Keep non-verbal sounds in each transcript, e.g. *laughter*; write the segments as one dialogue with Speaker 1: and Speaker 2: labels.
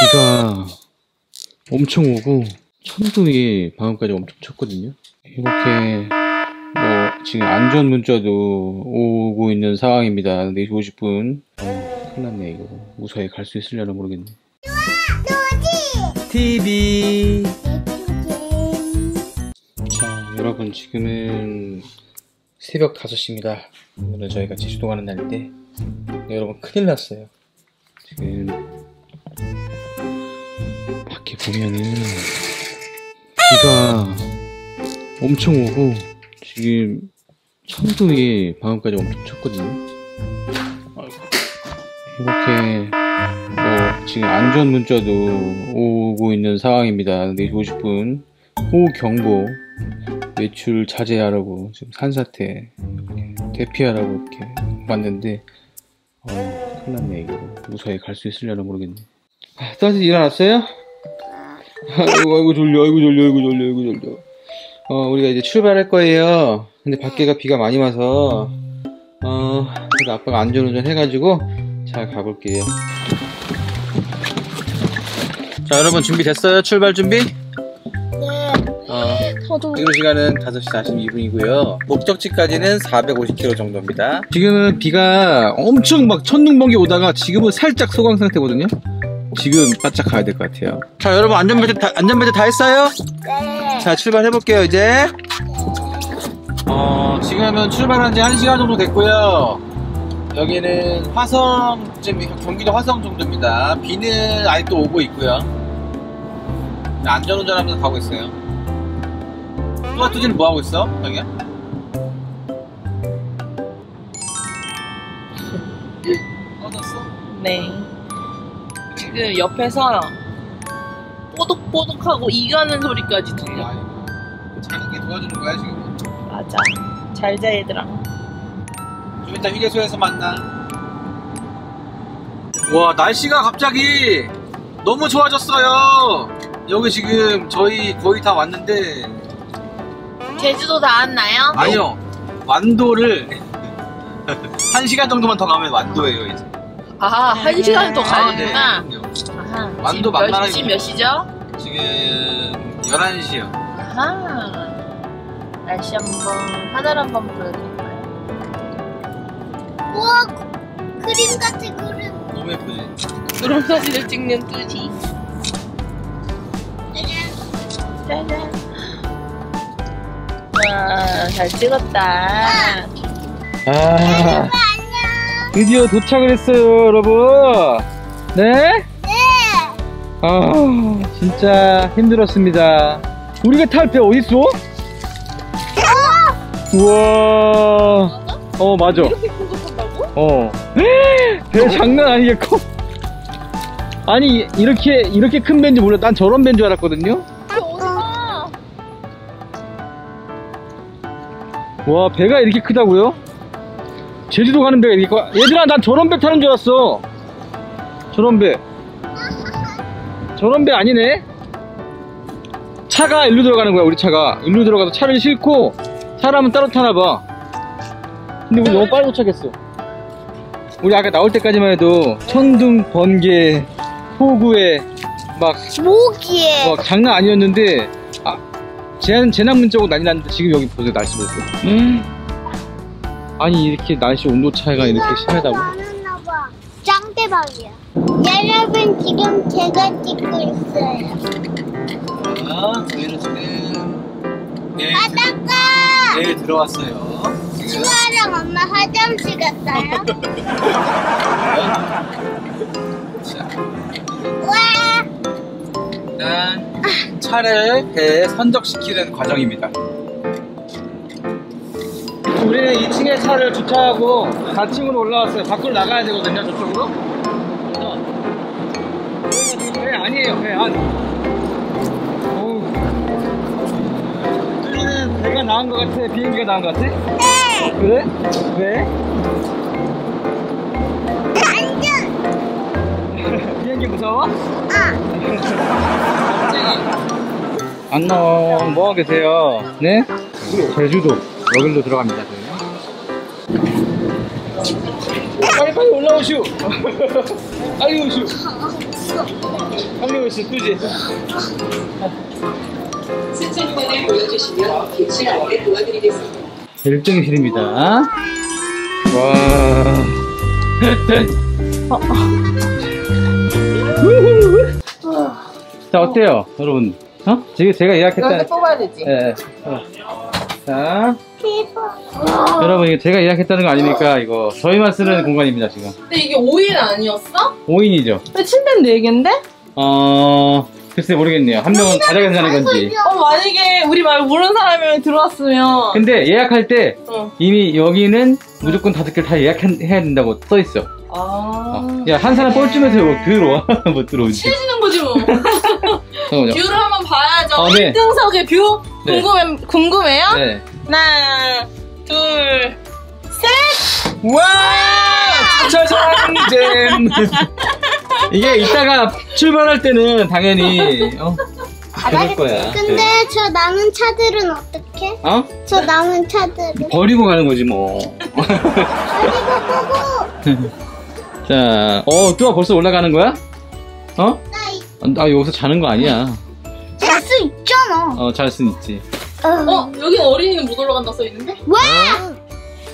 Speaker 1: 비가 엄청 오고 천둥이 방금까지 엄청 쳤거든요. 이렇게 뭐 지금 안전 문자도 오고 있는 상황입니다. 4시 50분. 어, 큰일 났네 이거. 무사히 갈 수 있으려나 모르겠네. TV 자 여러분 지금은 새벽 5시입니다. 오늘 저희가 제주도 가는 날인데 네, 여러분 큰일 났어요. 지금 보면은 비가 엄청 오고 지금 천둥이 방금까지 엄청 쳤거든요. 이렇게 뭐 지금 안전 문자도 오고 있는 상황입니다. 4시 50분 호우경보 외출 자제하라고 지금 산사태 대피하라고 이렇게 왔는데 어, 큰일 났네 이거 무사히 갈 수 있으려나 모르겠네 아, 따뜻히 일어났어요? 아이고 아이고 졸려 아이고 졸려 아이고 졸려 아이고 졸려 어 우리가 이제 출발할 거예요 근데 밖에가 비가 많이 와서 어 그래도 아빠가 안전운전 해가지고 잘 가볼게요 자 여러분 준비됐어요? 출발 준비?
Speaker 2: 네.
Speaker 1: 어
Speaker 2: 저도
Speaker 1: 지금 시간은 5시 42분이고요. 목적지까지는 450km 정도입니다. 지금은 비가 엄청 막 천둥 번개 오다가 지금은 살짝 소강 상태거든요. 지금 바짝 가야 될 것 같아요. 자, 여러분 안전벨트 다, 안전벨트 다 했어요?
Speaker 2: 네.
Speaker 1: 자, 출발해 볼게요, 이제. 어, 지금은 출발한 지 1시간 정도 됐고요. 여기는 화성, 지금 경기도 화성 정도입니다. 비는 아직도 오고 있고요. 안전운전 하면서 가고 있어요. 뚜아뚜지는 뭐 하고 있어? 자기야? 꺼졌어?
Speaker 2: 네. 지금 옆에서 뽀독뽀독하고 이 가는 소리까지 들려.
Speaker 1: 자는 게 도와주는 거야, 지금.
Speaker 2: 맞아. 잘자 얘들아.
Speaker 1: 좀 이따 휴게소에서 만나. 와, 날씨가 갑자기 너무 좋아졌어요. 여기 지금 저희 거의 다 왔는데,
Speaker 2: 제주도 다 왔나요?
Speaker 1: 아니요. 완도를 *laughs* 한 시간 정도만 더 가면 완도예요, 이제.
Speaker 2: 아, 한 시간 더
Speaker 1: 아, 네.
Speaker 2: 가는구나.
Speaker 1: 그럼요.
Speaker 2: 아하.
Speaker 1: 완도 만만하게
Speaker 2: 지금 몇 시죠?
Speaker 1: 지금 11시요.
Speaker 2: 아하. 날씨 한번, 하늘 한번 보여드릴까요?
Speaker 3: 우와 그림 같은 그림
Speaker 1: 너무 예쁘지?
Speaker 2: 그런 사진을 찍는 뚜지. 짜잔. 와, 잘 찍었다.
Speaker 1: 아, 드디어 도착을 했어요, 여러분. 네?
Speaker 3: 네
Speaker 1: 아, 진짜 힘들었습니다. 우리가 탈 배 어딨어? 우와. 어, 맞아.
Speaker 2: 이렇게 큰거 탄다고?
Speaker 1: 어. *gasps* 배 장난 아니게 커. 아니, 이렇게, 이렇게 큰 배인지 몰라. 난 저런 배인 줄 알았거든요? 와, 배가 이렇게 크다고요? 제주도 가는 배가 이렇게 커. 얘들아, 난 저런 배 타는 줄 알았어. 저런 배. 저런 배 아니네? 차가 일로 들어가는 거야, 우리 차가. 일로 들어가서 차를 싣고, 사람은 따로 타나봐. 근데 우리 너무 빨리 도착했어. 우리 아까 나올 때까지만 해도 천둥, 번개, 폭우에 막,
Speaker 3: 모기에
Speaker 1: 막 장난 아니었는데, 아, 재난, 재난 문자 오고 난리 났는데 지금 여기 보세요, 날씨 보세요. 음. 아니, 이렇게 날씨 온도 차이가 이렇게 심하다고?
Speaker 3: 짱대박이야 여러분 지금 제가 찍고 있어요
Speaker 1: 아, 저희는 지금 네,
Speaker 3: 바닷가
Speaker 1: 네 들어왔어요.
Speaker 3: 수아랑 엄마 화장실 갔어요
Speaker 1: 자,
Speaker 3: 와
Speaker 1: 일단 차를 배에 선적시키는 과정입니다. 우리는 2층에 차를 주차하고 4층으로 올라왔어요. 밖으로 나가야 되거든요, 저쪽으로. 아니에요, 배 안. 어우. 뚫리는 배가 나은 것 같아? 비행기가 나은 것 같아?
Speaker 3: 네
Speaker 1: 그래? 왜?
Speaker 3: 완전
Speaker 1: 비행기 무서워?
Speaker 3: 아
Speaker 1: 안녕, 뭐 하고 계세요? 네? 제주도. 여기로 들어갑니다. 빨리 빨리 올라오시오. *laughs* 빨리 오시오. 한명씩 뚜지.
Speaker 4: 승천권을 보여주시면 개최하에 도와드리겠습니다.
Speaker 1: 1등실입니다. 와. *laughs* 자, 어때요, 여러분? 어? 지금 제가 예약했다.
Speaker 2: 뽑아야 되지.
Speaker 1: 예. 어. 자. 여러분, 이거 제가 예약했다는 거 아니니까, 이거 저희만 쓰는 공간입니다, 지금.
Speaker 2: 근데 이게 5인 아니었어?
Speaker 1: 5인이죠.
Speaker 2: 근데 침대는 4개인데?
Speaker 1: 어, 글쎄 모르겠네요. 한 명은 가져가 자는 건지.
Speaker 2: 어, 만약에 우리 말 모르는 사람이 들어왔으면.
Speaker 1: 근데 예약할 때
Speaker 2: 어.
Speaker 1: 이미 여기는 무조건 다섯 개 다 예약해야 된다고 써 있어.
Speaker 2: 아.
Speaker 1: 야, 한 사람 뻘쭘해서 뭐 들어와. *laughs* 못 들어오지.
Speaker 2: 친해지는 거지 뭐. *laughs* 뷰를 한번 봐야죠.
Speaker 1: 어, 네.
Speaker 2: 1등석의 뷰?
Speaker 1: 네.
Speaker 2: 궁금해, 궁금해요?
Speaker 1: 네.
Speaker 2: 하나, 둘, 셋!
Speaker 1: 와! 차차장잼! *laughs* 이게 이따가 출발할 때는 당연히, 어, 그럴 거야.
Speaker 3: 근데
Speaker 1: 네.
Speaker 3: 저 남은 차들은 어떻게?
Speaker 1: 어?
Speaker 3: 저 남은 차들은?
Speaker 1: 버리고 가는 거지, 뭐. *laughs* 자, 어, 뚜아 벌써 올라가는 거야? 어?
Speaker 3: 나
Speaker 1: 아, 여기서 자는 거 아니야.
Speaker 3: 잘 수 있잖아.
Speaker 1: 어, 잘순 있지.
Speaker 2: 어, 여긴 어린이는 못 올라간다 써있는데?
Speaker 3: 와!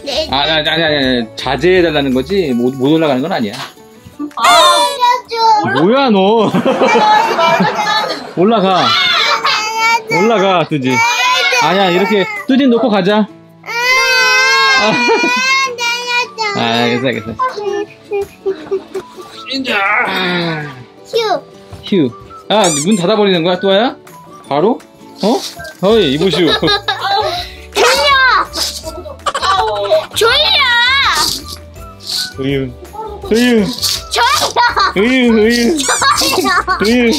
Speaker 3: 내
Speaker 1: 아, 아니, 아니, 아니, 아니. 자제해달라는 거지. 못, 못 올라가는 건 아니야.
Speaker 2: 아,
Speaker 3: 살려줘.
Speaker 1: 뭐야, 너. *laughs* 올라가. 올라가, 뚜지. 아니야, 이렇게 뚜지 놓고 가자.
Speaker 3: 살려줘.
Speaker 1: 아, 알겠어, 알겠어.
Speaker 3: 휴.
Speaker 1: 휴. 아, 문 닫아버리는 거야, 뚜아야? 바로? 어? 어이, 이보시오.
Speaker 3: 졸려. 졸려.
Speaker 1: 으유. 으유.
Speaker 3: 졸려.
Speaker 1: 으유, 으유.
Speaker 3: 졸려.
Speaker 1: 으유.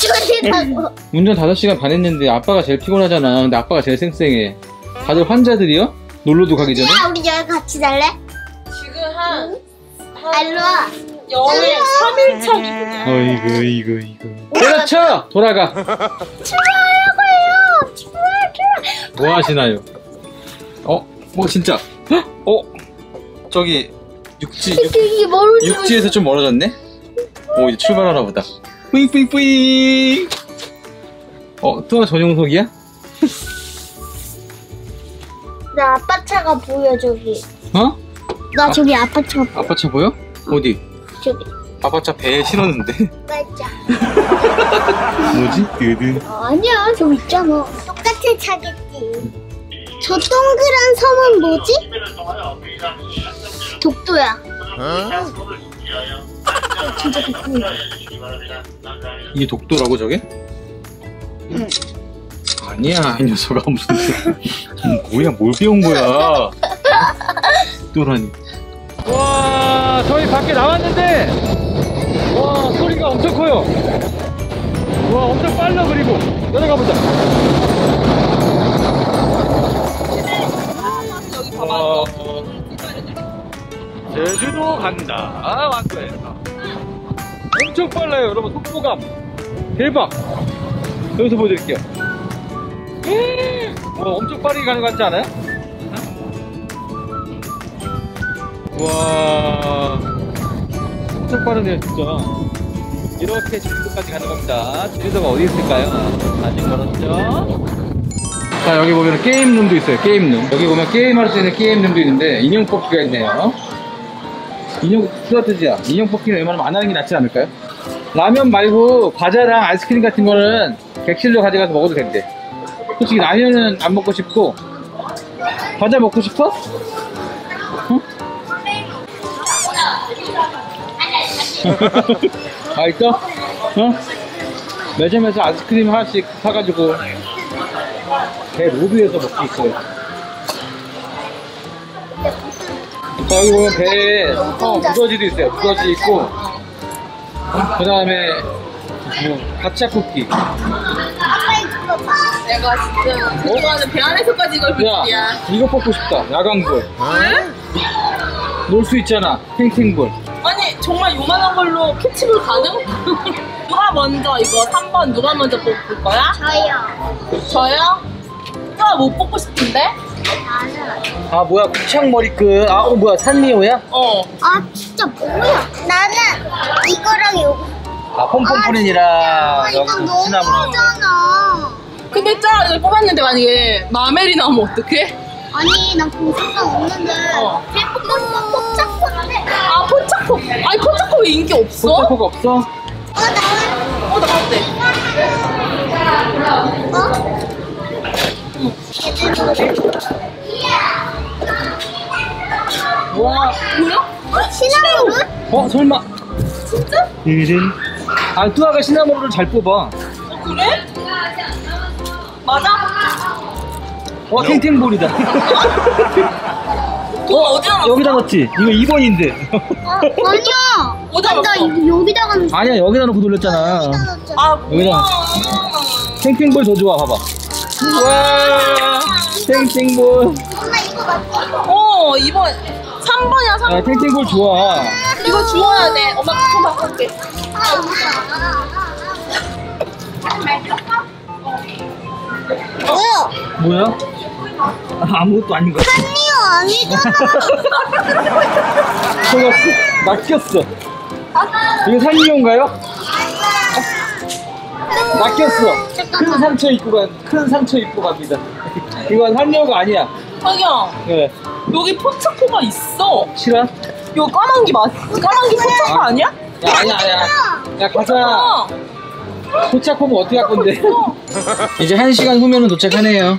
Speaker 3: 졸리다고.
Speaker 1: 운전 5시간 반 했는데 아빠가 제일 피곤하잖아. 근데 아빠가 제일 쌩쌩해. 다들 환자들이요? 놀러도 가기 전에?
Speaker 3: 야, 우리 여기 같이 잘래?
Speaker 2: 지금 한,
Speaker 3: 아, 일로 와.
Speaker 2: 연애 3일차 기분이야.
Speaker 1: 어이구, 이구, 이구. 그렇죠! 돌아가.
Speaker 3: 출발하려고요. 출발,
Speaker 1: 뭐 하시나요? 어? 뭐 진짜? 헉? 어? 저기 육지 육,
Speaker 3: 이게 뭘
Speaker 1: 육지에서 좀 멀어졌네? 오 이제 출발하나 보다 뿌잉 뿌잉 뿌잉 어? 또 전용석이야?
Speaker 3: 나 아빠 차가 보여, 저기.
Speaker 1: 어?
Speaker 3: 나 저기 아빠 차가 보여.
Speaker 1: 아빠 차 보여? 어디?
Speaker 3: 저기.
Speaker 1: 차 배에 실었는데
Speaker 3: 맞아. *laughs*
Speaker 1: 뭐지? 드드
Speaker 3: 아니야, 저기 있잖아. 똑같은 차겠지. 저 동그란 섬은 뭐지? 독도야. 진짜 독도야.
Speaker 1: 이게 독도라고 저게?
Speaker 3: 응.
Speaker 1: 아니야 이 녀석아 무슨 음, 뭐야 뭘 배운 거야 *laughs* 독도라니 와 저희 밖에 나왔는데 와 소리가 엄청 커요. 와 엄청 빨라 그리고. 내려가 보자. 와, 제주도 간다. 아, 왔어요. 엄청 빨라요 여러분. 속도감. 대박. 여기서 보여드릴게요. 와 엄청 빠르게 가는 것 같지 않아요? 와 엄청 빠르네요 진짜 이렇게 제주도까지 가는 겁니다 제주도가 어디 있을까요? 아직 멀었죠? 자 여기 보면 게임룸도 있어요 게임룸 여기 보면 게임할 수 있는 게임룸도 있는데 인형 뽑기가 있네요 인형 스트라테지야 인형 뽑기는 웬만하면 안 하는 게 낫지 않을까요? 라면 말고 과자랑 아이스크림 같은 거는 객실로 가져가서 먹어도 된대 솔직히 라면은 안 먹고 싶고 과자 먹고 싶어? 아 있어? 어? 매점에서 아이스크림 하나씩 사가지고 배 로비에서 먹고 있어요. 자 여기 보면 배에 어, 두더지도 있어요. 두더지 있고 그 다음에 뭐 가짜 쿠키.
Speaker 2: 내가 지금 좋아하는 배 안에서까지 이걸
Speaker 1: 볼야
Speaker 2: 줄이야.
Speaker 1: 이거 뽑고 싶다. 야광볼 놀수 있잖아.
Speaker 2: 아니, 정말 요만한 걸로 캐치볼 가능? *laughs* 누가 먼저 이거 3번 누가 먼저 뽑을 거야?
Speaker 3: 저요.
Speaker 2: 저요? 누가 못 뽑고 싶은데?
Speaker 3: 나는.
Speaker 1: 아 뭐야 곱창 머리끝 아 어, 뭐야 산리오야?
Speaker 2: 어.
Speaker 3: 아, 진짜 뭐야? 나는 이거랑 요거.
Speaker 1: 아 폼폼프린이랑
Speaker 3: 아, 이거 너무 크잖아.
Speaker 2: 근데 짜 뽑았는데 만약에 마멜이 나오면 어떡해?
Speaker 3: 아니, 나 공식상 없는데.
Speaker 2: 어. 아 포차코 아니 포차코 왜 인기 없어?
Speaker 5: 포차코가 없어?
Speaker 3: 어, 나.
Speaker 2: 어 나왔대
Speaker 1: 와
Speaker 2: 뭐야?
Speaker 3: 시나몬?
Speaker 1: 어 설마
Speaker 2: 진짜?
Speaker 1: 이른 아 뚜아가 시나몬을 잘 뽑아
Speaker 2: 어, 그래? 맞아?
Speaker 1: 와 탱탱볼이다
Speaker 2: 돈 어 디다 넣었어?
Speaker 1: 여기다 넣었지 이거 2번인데
Speaker 3: 아, 아니야.
Speaker 2: 어디다
Speaker 3: 나
Speaker 2: 넣었어?
Speaker 3: 이거 여기다가 넣-
Speaker 1: 아니야 여기다 놓고 돌렸잖아
Speaker 3: 여기다 넣었잖아.
Speaker 2: 아
Speaker 1: 여기다.
Speaker 2: 뭐야
Speaker 1: 탱탱볼 더 좋아 봐봐 와 탱탱볼
Speaker 3: 엄마 이거 맞지?
Speaker 2: 어 이번 3번이야 3번
Speaker 1: 아 탱탱볼 좋아
Speaker 2: 이거 주워야 돼 엄마 그거 바꿀게
Speaker 3: 뭐야?
Speaker 1: 뭐야? 아, 아무것도 아닌 것 같아.
Speaker 3: 아니요 아니잖아. *laughs*
Speaker 1: 속았어 낚였어. 이거 산리온가요? 낚였어. 큰 상처 입고 간큰 상처 입고 갑니다. *laughs* 이건 산리오가 아니야.
Speaker 2: 자기야
Speaker 1: 네
Speaker 2: 여기 포차코가 있어.
Speaker 1: 실화?
Speaker 2: 이거 까만 게 맞, 까만 게 포차코 아니야?
Speaker 1: 야 아니야 아니야. 야 가자.
Speaker 2: 어.
Speaker 1: 도착하면 어떻게 할 건데? *laughs* 이제 한 시간 후면은 도착하네요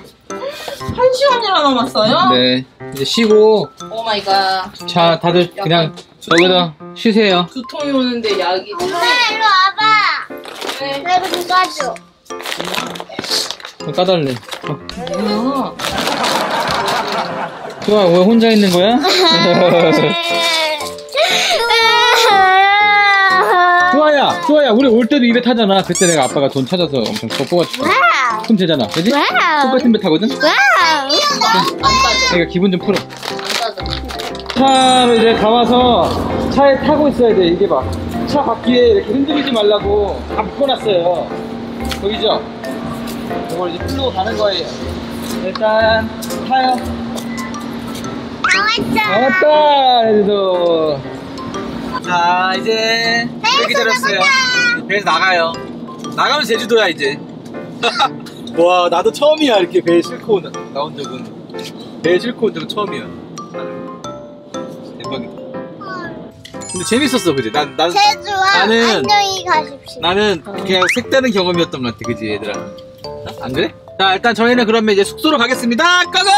Speaker 2: 한 시간이나 남았어요?
Speaker 5: 네. 이제 쉬고,
Speaker 2: oh my god
Speaker 5: 자, 다들 그냥 여기다 쉬세요.
Speaker 2: 두통이 오는데 약이
Speaker 3: 엄마 일로 와봐.
Speaker 2: 네.
Speaker 3: 나 이거 좀 까줘.
Speaker 5: 까달래.
Speaker 2: 뭐야
Speaker 5: 좋아, 왜 혼자 있는 거야? *laughs* *laughs* 좋아야, 우리 올 때도 이배 타잖아. 그때 내가 아빠가 돈 찾아서 엄청 더 뽑아줄게. 그럼 되잖아. 그지? 똑같은 배 타거든?
Speaker 2: 따져
Speaker 5: 그러니까 기분 좀 풀어.
Speaker 2: 안 따져
Speaker 5: 차 이제 다 와서 차에 타고 있어야 돼. 이게 봐. 차 바퀴에 이렇게 흔들리지 말라고 다 묶어놨어요. 보이죠? 이걸 이제 풀고 가는 거예요. 일단 타요.
Speaker 3: 나왔다.
Speaker 5: 나왔다, 그래도.
Speaker 1: 자 이제
Speaker 3: 배에서
Speaker 1: 기다렸어요. 배에서 나가요 나가면 제주도야 이제 *laughs* 와 나도 처음이야 이렇게 배에 싣고 나, 나온 적은 배에 싣고 온 적은 처음이야 대박이다 근데 재밌었어 그지? 난, 난,
Speaker 3: 제주와
Speaker 1: 나는-
Speaker 3: 안녕히 가십시오.
Speaker 1: 나는 그냥 색다른 경험이었던 것 같아 그지 얘들아 어? 안 그래? 자 일단 저희는 그러면 이제 숙소로 가겠습니다 고고!